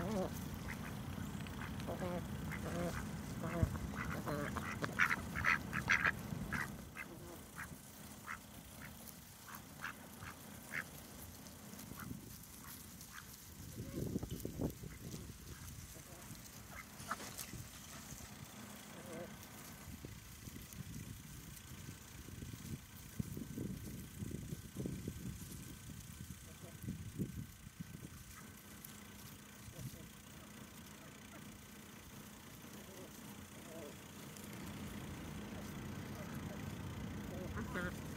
Thank you. Burp.